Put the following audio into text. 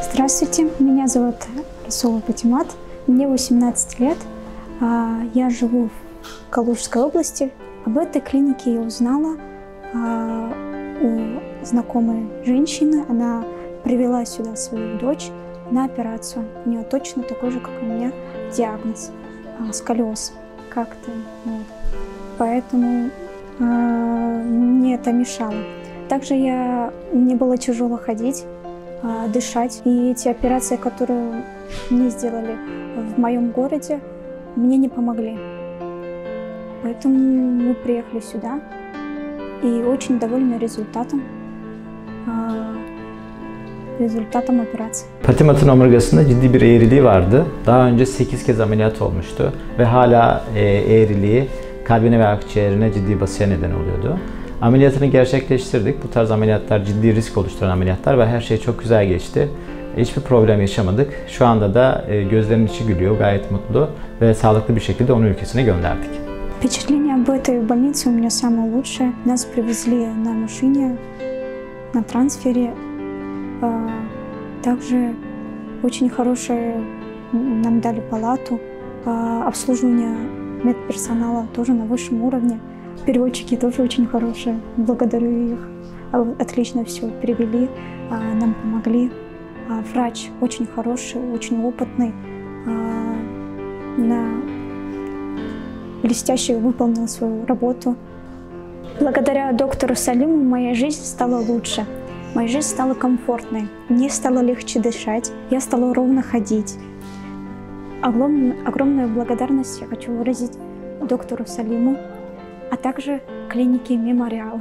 Здравствуйте, меня зовут Расула Патимат, мне 18 лет, а, я живу в Калужской области. Об этой клинике я узнала а, у знакомой женщины, она привела сюда свою дочь на операцию. У нее точно такой же, как у меня, диагноз а, – сколиоз. Как-то вот. Поэтому мне это мешало. Также я, мне было тяжело ходить, дышать. И эти операции, которые мне сделали в моем городе, мне не помогли. Поэтому мы приехали сюда и очень довольны результатом а, rezultatım operasyon. Patimat'ın omurgasında ciddi bir eğriliği vardı. Daha önce 8 kez ameliyat olmuştu ve hala e, eğriliği kalbine ve akciğerine ciddi basıya neden oluyordu. Ameliyatını gerçekleştirdik. Bu tarz ameliyatlar ciddi risk oluşturan ameliyatlar ve her şey çok güzel geçti. Hiçbir problem yaşamadık. Şu anda da e, gözlerinin içi gülüyor, gayet mutlu ve sağlıklı bir şekilde onu ülkesine gönderdik. Впечатление об этой больнице у меня самое лучшее. Нас привезли на машине, на трансфере. Также очень хорошее нам дали палату. Обслуживание медперсонала тоже на высшем уровне. Переводчики тоже очень хорошие, благодарю их. А, отлично все перевели, а, нам помогли. А, врач очень хороший, очень опытный. На блестяще выполнил свою работу. Благодаря доктору Салиму моя жизнь стала лучше. Моя жизнь стала комфортной. Мне стало легче дышать. Я стала ровно ходить. Огромную, огромную благодарность я хочу выразить доктору Салиму, а также клинике «Мемориал».